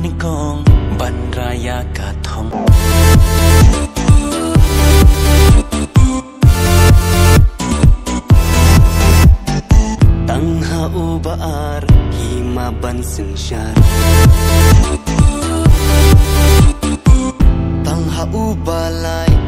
maning ban raya katong Tangha ubar hima ban sengsyar Tangha ubalai.